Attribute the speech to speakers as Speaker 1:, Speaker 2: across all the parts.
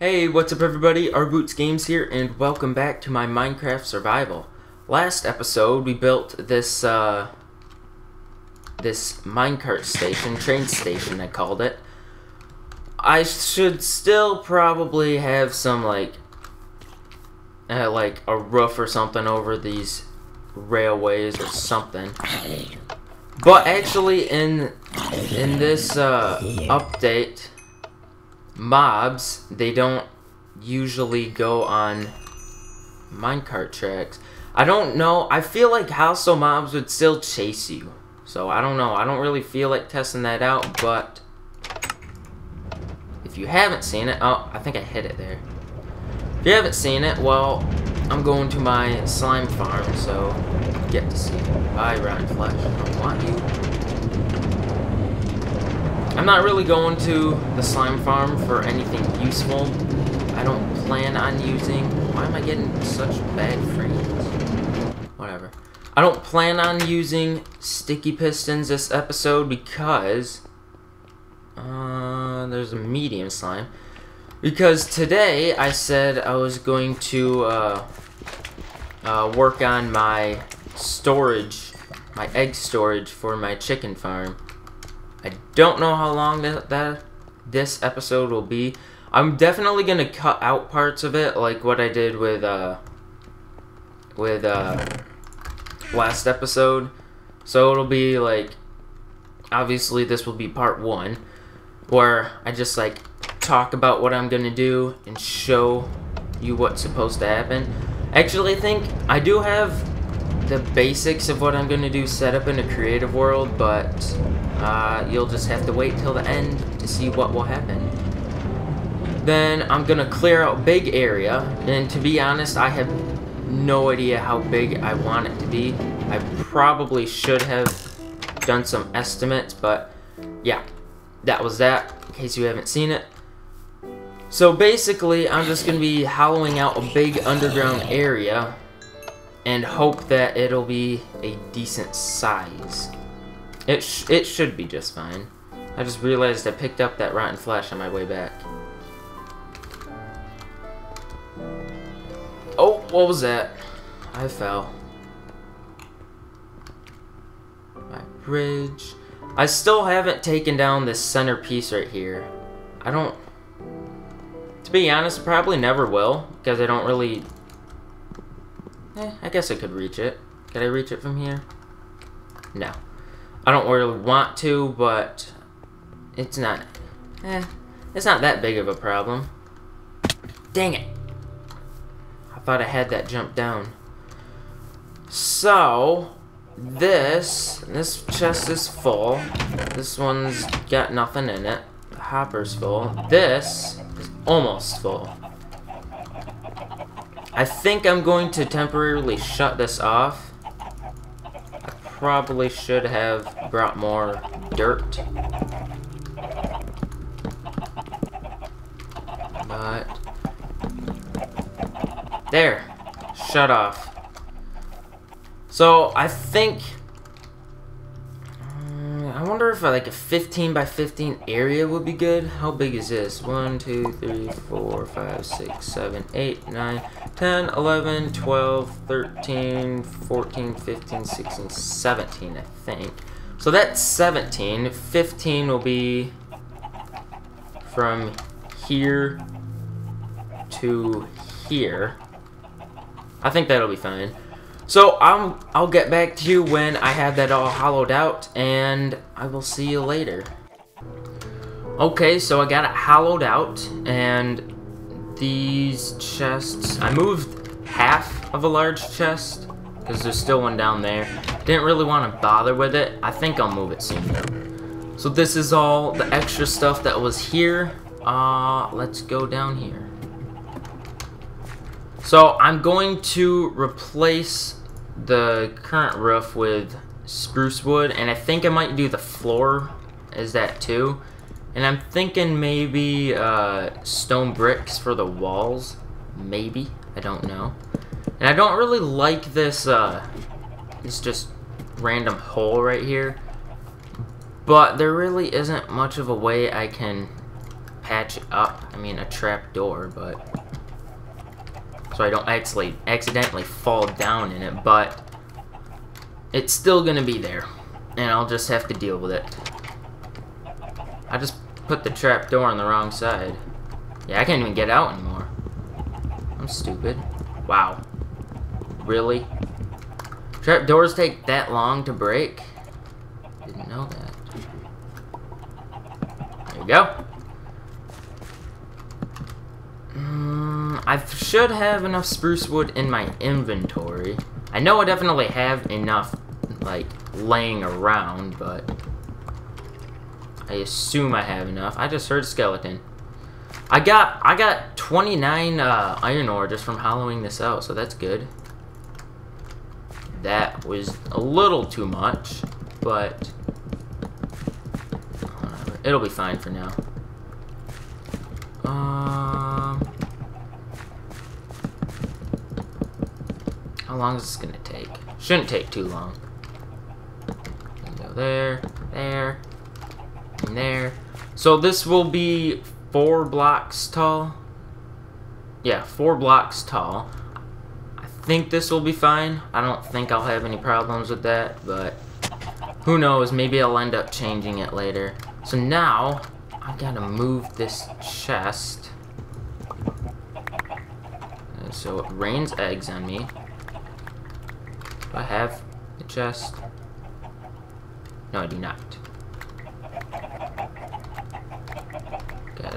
Speaker 1: Hey, what's up everybody? RBoots Games here, and welcome back to my Minecraft Survival. Last episode, we built this, uh, this minecart station, train station I called it. I should still probably have some, like, uh, like, a roof or something over these railways or something. But actually, in, in this, uh, update mobs, they don't usually go on minecart tracks. I don't know. I feel like hostile mobs would still chase you. So I don't know. I don't really feel like testing that out, but if you haven't seen it, oh, I think I hit it there. If you haven't seen it, well, I'm going to my slime farm, so get to see it. Bye, Rotten Flesh. I don't want you. I'm not really going to the slime farm for anything useful. I don't plan on using... Why am I getting such bad frames? Whatever. I don't plan on using sticky pistons this episode because... Uh, there's a medium slime. Because today I said I was going to uh, uh, work on my storage, my egg storage for my chicken farm. I don't know how long that, that this episode will be. I'm definitely gonna cut out parts of it, like what I did with uh with uh last episode. So it'll be like obviously this will be part one, where I just like talk about what I'm gonna do and show you what's supposed to happen. Actually, I think I do have the basics of what I'm gonna do set up in a creative world, but uh, you'll just have to wait till the end to see what will happen. Then I'm gonna clear out big area, and to be honest, I have no idea how big I want it to be. I probably should have done some estimates, but yeah, that was that, in case you haven't seen it. So basically, I'm just gonna be hollowing out a big underground area and hope that it'll be a decent size. It, sh it should be just fine. I just realized I picked up that rotten flesh on my way back. Oh, what was that? I fell. My bridge. I still haven't taken down this center piece right here. I don't... To be honest, probably never will, because I don't really... Eh, I guess I could reach it. Can I reach it from here? No. I don't really want to, but it's not, eh, it's not that big of a problem. Dang it. I thought I had that jump down. So, this, this chest is full. This one's got nothing in it. The hopper's full. This is almost full. I think I'm going to temporarily shut this off I probably should have brought more dirt. But... There. Shut off. So, I think... Um, I wonder if like a 15 by 15 area would be good. How big is this? 1, 2, 3, 4, 5, 6, 7, 8, 9, 10, 11, 12, 13, 14, 15, 16, 17, I think. So that's 17. 15 will be from here to here. I think that'll be fine. So I'm, I'll get back to you when I have that all hollowed out, and I will see you later. Okay, so I got it hollowed out, and these chests. I moved half of a large chest because there's still one down there. Didn't really want to bother with it. I think I'll move it soon though. So this is all the extra stuff that was here. Uh, let's go down here. So I'm going to replace the current roof with spruce wood and I think I might do the floor as that too. And I'm thinking maybe uh, stone bricks for the walls. Maybe. I don't know. And I don't really like this, uh, this just random hole right here. But there really isn't much of a way I can patch up. I mean, a trap door, but so I don't actually accidentally fall down in it, but it's still gonna be there, and I'll just have to deal with it. I just put the trap door on the wrong side. Yeah, I can't even get out anymore. I'm stupid. Wow. Really? Trap doors take that long to break? Didn't know that. There you go. Mm, I should have enough spruce wood in my inventory. I know I definitely have enough, like, laying around, but... I assume I have enough. I just heard skeleton. I got I got 29 uh, iron ore just from hollowing this out, so that's good. That was a little too much, but. It'll be fine for now. Um, how long is this gonna take? Shouldn't take too long. Go there, there, there. So this will be four blocks tall. Yeah, four blocks tall. I think this will be fine. I don't think I'll have any problems with that, but who knows? Maybe I'll end up changing it later. So now, I gotta move this chest. So it rains eggs on me. Do I have the chest? No, I do not.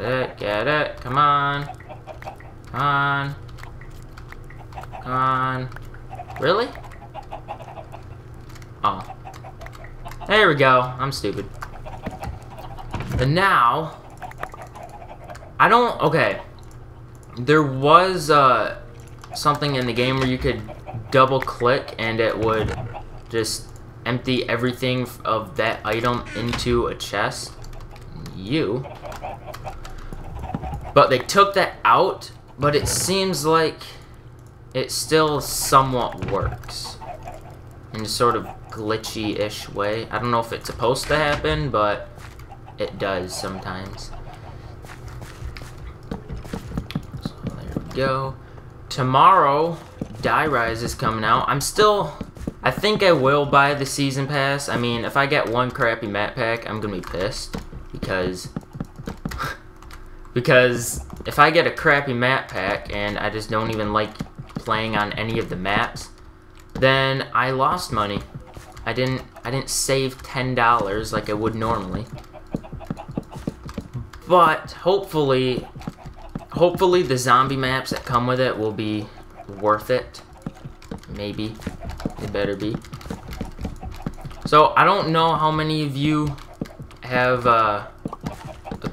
Speaker 1: It, get it, come on. Come on. Come on. Really? Oh. There we go. I'm stupid. And now, I don't, okay. There was uh, something in the game where you could double click and it would just empty everything of that item into a chest. You. But they took that out, but it seems like it still somewhat works. In a sort of glitchy-ish way. I don't know if it's supposed to happen, but it does sometimes. So there we go. Tomorrow, Die Rise is coming out. I'm still... I think I will buy the Season Pass. I mean, if I get one crappy map pack, I'm gonna be pissed. Because because if I get a crappy map pack and I just don't even like playing on any of the maps, then I lost money. I didn't I didn't save $10 like I would normally. But hopefully hopefully the zombie maps that come with it will be worth it. Maybe. They better be. So I don't know how many of you have uh,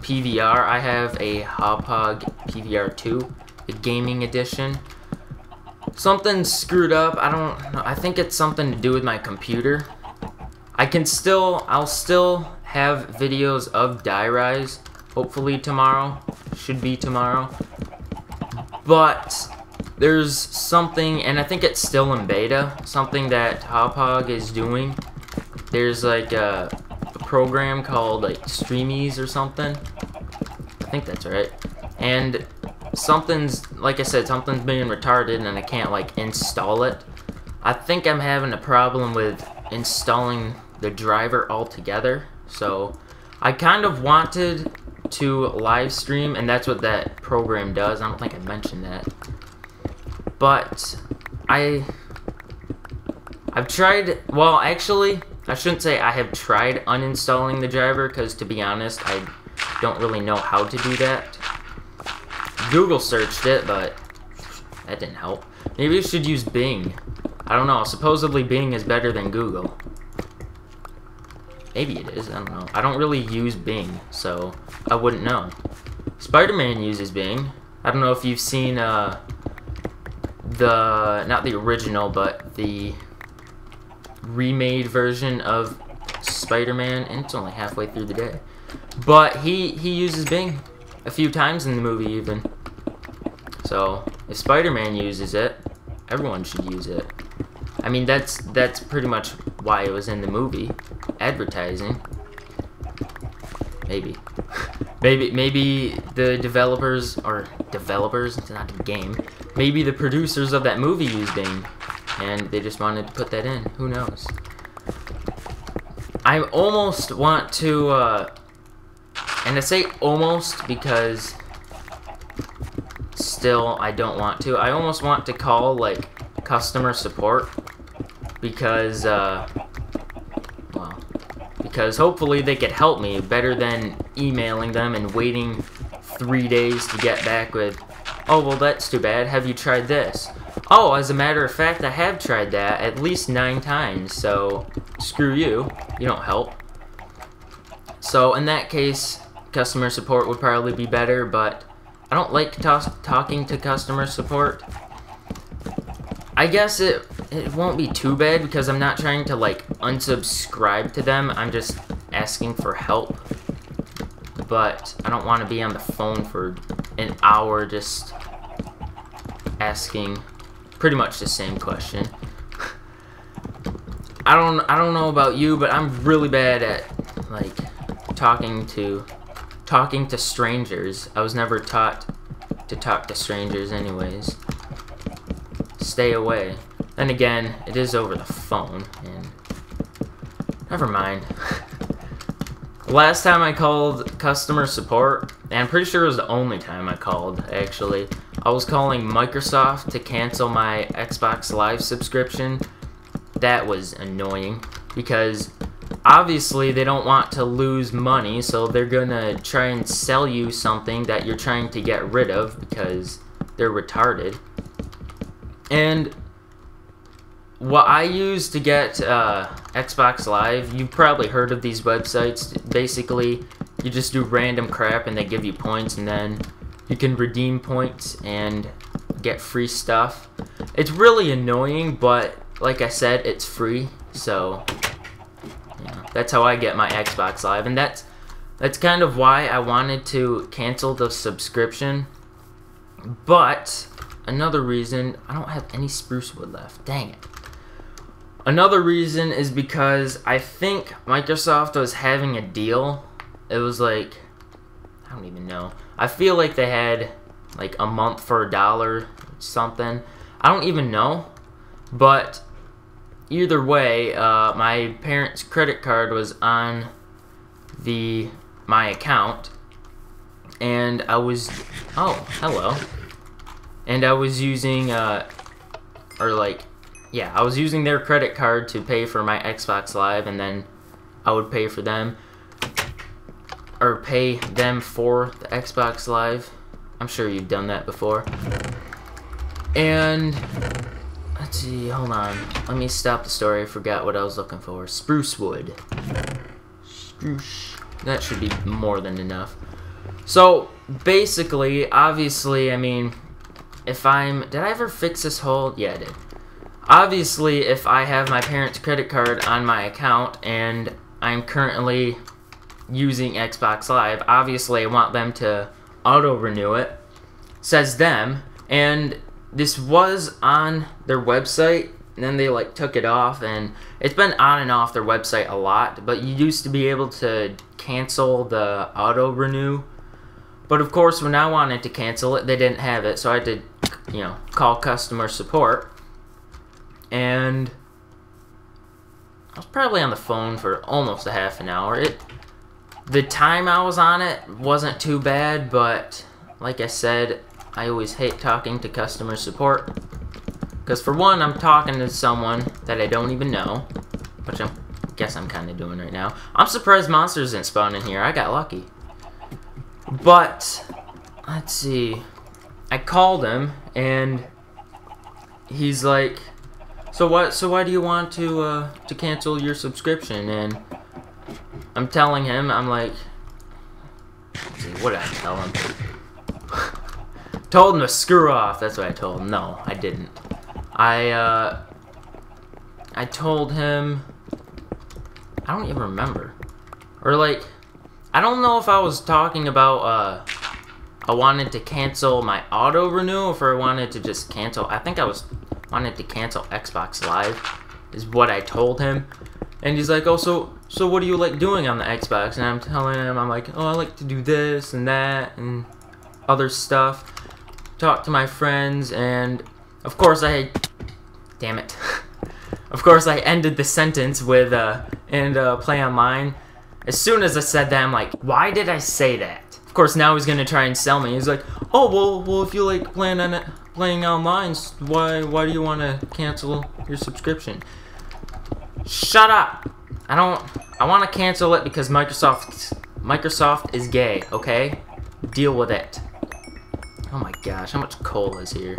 Speaker 1: PVR. I have a Hauppauge PVR 2, the gaming edition. Something screwed up. I don't know. I think it's something to do with my computer. I can still, I'll still have videos of Die Rise. Hopefully tomorrow. Should be tomorrow. But there's something, and I think it's still in beta, something that Hauppauge is doing. There's like a program called like StreamEez or something I think that's right. And something's, like I said, something's being retarded and I can't, like, install it. I think I'm having a problem with installing the driver altogether. So, I kind of wanted to live stream, and that's what that program does. I don't think I mentioned that. But, I... I've tried, well, actually, I shouldn't say I have tried uninstalling the driver, because to be honest, I don't really know how to do that. Google searched it, but that didn't help. Maybe you should use Bing. I don't know. Supposedly Bing is better than Google. Maybe it is. I don't know. I don't really use Bing, so I wouldn't know. Spider-Man uses Bing. I don't know if you've seen uh, the, not the original, but the remade version of Spider-Man, and it's only halfway through the day. But he, he uses Bing a few times in the movie even. So, if Spider-Man uses it, everyone should use it. I mean, that's that's pretty much why it was in the movie. Advertising. Maybe. Maybe maybe the developers or developers, it's not the game. Maybe the producers of that movie used Bing, and they just wanted to put that in. Who knows? I almost want to, uh, and I say almost because still I don't want to. I almost want to call like customer support because, uh, well, because hopefully they could help me better than emailing them and waiting three days to get back with, oh, well, that's too bad. Have you tried this? Oh, as a matter of fact, I have tried that at least nine times, so screw you. You don't help. So in that case, customer support would probably be better, but I don't like talking to customer support. I guess it it won't be too bad because I'm not trying to like unsubscribe to them. I'm just asking for help. But I don't want to be on the phone for an hour just asking pretty much the same question. I don't I don't know about you, but I'm really bad at like talking to talking to strangers. I was never taught to talk to strangers anyways. Stay away. Then again, it is over the phone, and never mind. Last time I called customer support, and I'm pretty sure it was the only time I called, actually, I was calling Microsoft to cancel my Xbox Live subscription. That was annoying, because obviously they don't want to lose money, so they're gonna try and sell you something that you're trying to get rid of because they're retarded. And what I use to get uh, Xbox Live, you've probably heard of these websites. Basically, you just do random crap and they give you points, and then you can redeem points and get free stuff. It's really annoying, but like I said, it's free, so that's how I get my Xbox Live, and that's that's kind of why I wanted to cancel the subscription. But another reason, I don't have any spruce wood left. Dang it. Another reason is because I think Microsoft was having a deal. It was like, I don't even know. I feel like they had like a month for a dollar something. I don't even know. But either way, uh, my parents' credit card was on the my account, and I was oh hello, and I was using uh, or like yeah, I was using their credit card to pay for my Xbox Live, and then I would pay for them or pay them for the Xbox Live. I'm sure you've done that before. And Let's see, hold on. Let me stop the story. I forgot what I was looking for. Spruce wood. Spruce. That should be more than enough. So, basically, obviously, I mean, if I'm... Did I ever fix this hole? Yeah, I did. Obviously, if I have my parents' credit card on my account and I'm currently using Xbox Live, obviously I want them to auto-renew it. Says them. And this was on their website and then they like took it off and it's been on and off their website a lot but you used to be able to cancel the auto renew but of course when I wanted to cancel it they didn't have it so I had to you know call customer support and I was probably on the phone for almost a half an hour it the time I was on it wasn't too bad but like I said I always hate talking to customer support. Because for one, I'm talking to someone that I don't even know. Which I guess I'm kind of doing right now. I'm surprised monsters didn't spawn in here. I got lucky. But, let's see. I called him, and he's like, so what? So why do you want to uh, to cancel your subscription? And I'm telling him, I'm like, what did I tell him? Told him to screw off. That's what I told him. No, I didn't. I, uh... I told him... I don't even remember. Or, like... I don't know if I was talking about, uh... I wanted to cancel my auto renew, or I wanted to just cancel... I think I was... Wanted to cancel Xbox Live. Is what I told him. And he's like, oh, so... what do you like doing on the Xbox? And I'm telling him, I'm like, oh, I like to do this and that and other stuff. Talk to my friends, and of course I, damn it. of course I ended the sentence with, uh, and uh, play online. As soon as I said that, I'm like, why did I say that? Of course, now he's gonna try and sell me. He's like, oh, well, well, if you like playing on it, playing online, why, why do you want to cancel your subscription? Shut up! I don't. I want to cancel it because Microsoft. Microsoft is gay. Okay, deal with it. Oh my gosh, how much coal is here?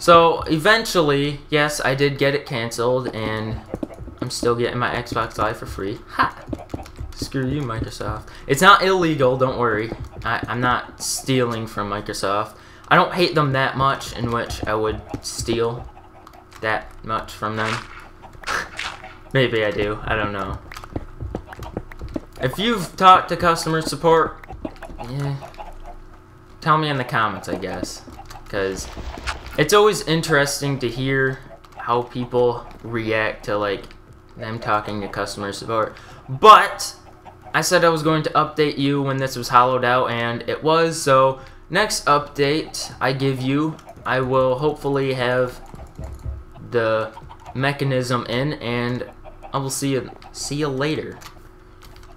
Speaker 1: So eventually, yes, I did get it canceled, and I'm still getting my Xbox Live for free. Ha! Screw you, Microsoft. It's not illegal, don't worry. I, I'm not stealing from Microsoft. I don't hate them that much in which I would steal that much from them. Maybe I do. I don't know. If you've talked to customer support, yeah, tell me in the comments, I guess. Because it's always interesting to hear how people react to, like, them talking to customer support. But, I said I was going to update you when this was hollowed out, and it was, so next update I give you, I will hopefully have the mechanism in, and I will see you see you later.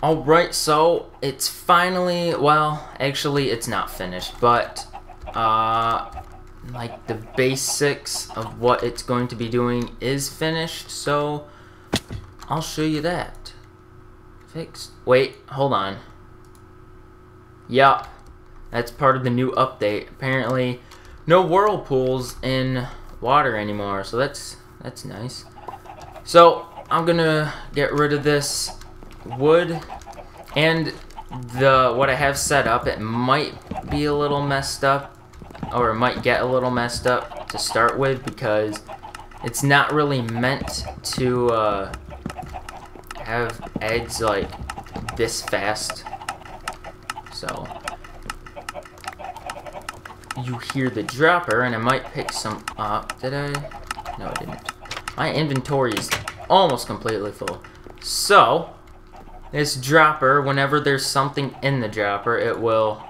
Speaker 1: Alright, so it's finally well, actually it's not finished, but uh like the basics of what it's going to be doing is finished, so I'll show you that. Fixed. Wait, hold on. Yup. That's part of the new update. Apparently no whirlpools in water anymore, so that's that's nice. So I'm gonna get rid of this wood and the what I have set up. It might be a little messed up or it might get a little messed up to start with because it's not really meant to uh, have eggs like this fast. So you hear the dropper and I might pick some up. Did I? No I didn't. My inventory is almost completely full. So, this dropper, whenever there's something in the dropper, it will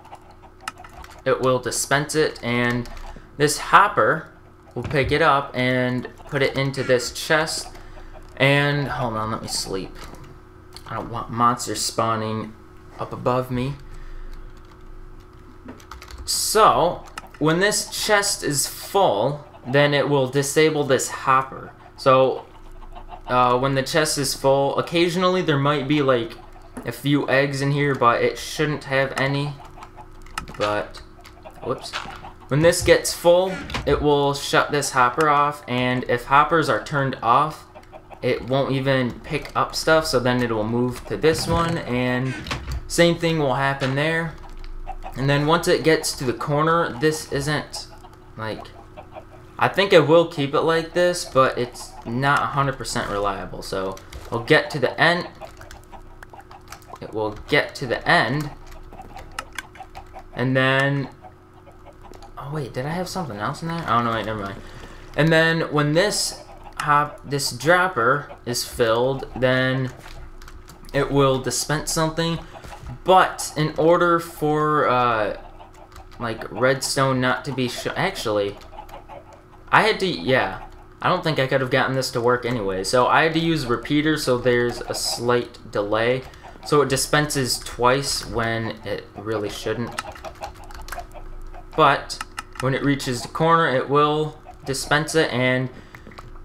Speaker 1: it will dispense it. And this hopper will pick it up and put it into this chest. And hold on let me sleep. I don't want monsters spawning up above me. So when this chest is full then it will disable this hopper. So uh, when the chest is full. Occasionally there might be like a few eggs in here, but it shouldn't have any. But, whoops. When this gets full, it will shut this hopper off, and if hoppers are turned off, it won't even pick up stuff, so then it will move to this one, and same thing will happen there. And then once it gets to the corner, this isn't, like, I think it will keep it like this, but it's not 100% reliable. So we'll get to the end. It will get to the end. And then... Oh, wait, did I have something else in there? Oh, no, wait, never mind. And then when this hop, this dropper is filled, then it will dispense something. But in order for, uh, like, redstone not to be... Actually, I had to, yeah. I don't think I could have gotten this to work anyway. So I had to use repeater so there's a slight delay. So it dispenses twice when it really shouldn't. But when it reaches the corner, it will dispense it. And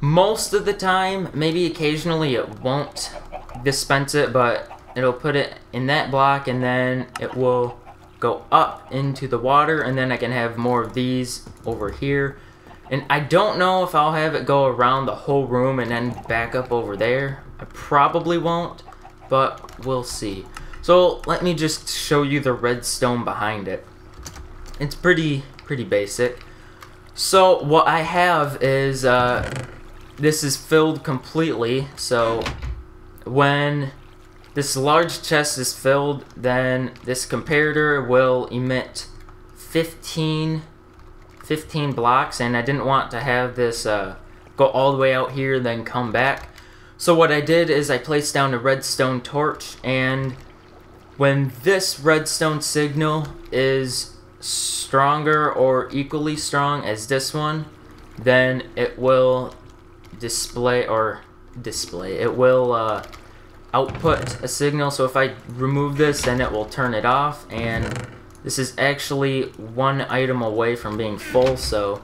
Speaker 1: most of the time, maybe occasionally it won't dispense it, but it'll put it in that block and then it will go up into the water and then I can have more of these over here and I don't know if I'll have it go around the whole room and then back up over there. I probably won't, but we'll see. So let me just show you the redstone behind it. It's pretty, pretty basic. So what I have is, uh, this is filled completely. So when this large chest is filled, then this comparator will emit 15 15 blocks and I didn't want to have this uh, go all the way out here then come back. So what I did is I placed down a redstone torch and when this redstone signal is stronger or equally strong as this one, then it will display or display. It will uh, output a signal. So if I remove this, then it will turn it off. And this is actually one item away from being full. So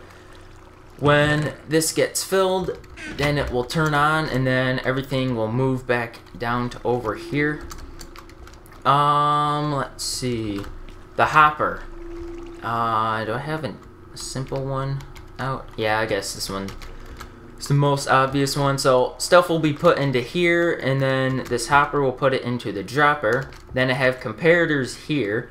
Speaker 1: when this gets filled, then it will turn on and then everything will move back down to over here. Um, let's see. The hopper. Uh, do I have a simple one out? Yeah, I guess this one it's the most obvious one. So stuff will be put into here, and then this hopper will put it into the dropper. Then I have comparators here.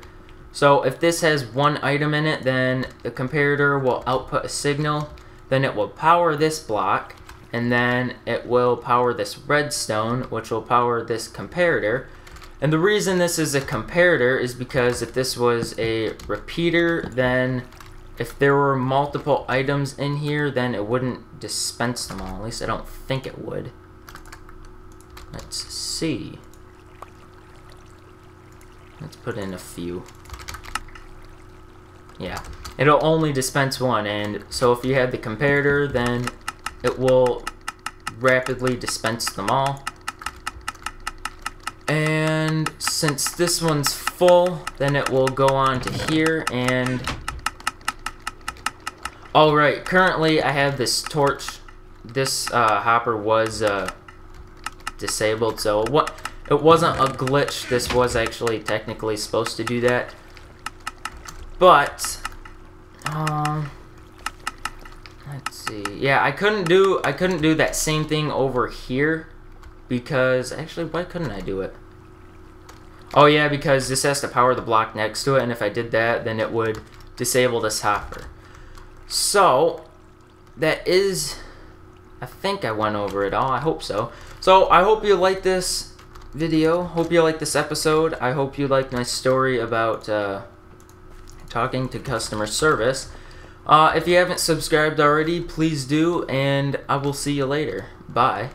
Speaker 1: So if this has one item in it, then the comparator will output a signal. Then it will power this block, and then it will power this redstone, which will power this comparator. And the reason this is a comparator is because if this was a repeater, then if there were multiple items in here, then it wouldn't dispense them all. At least I don't think it would. Let's see. Let's put in a few. Yeah, it'll only dispense one, and so if you have the comparator, then it will rapidly dispense them all. And since this one's full, then it will go on to here, and Alright, currently I have this torch. This uh, hopper was uh, disabled, so what? It wasn't a glitch. This was actually technically supposed to do that. But, um, let's see. Yeah, I couldn't do I couldn't do that same thing over here because actually, why couldn't I do it? Oh yeah, because this has to power the block next to it, and if I did that, then it would disable this hopper. So, that is, I think I went over it all. I hope so. So, I hope you like this video. Hope you like this episode. I hope you like my story about uh, talking to customer service. Uh, if you haven't subscribed already, please do, and I will see you later. Bye.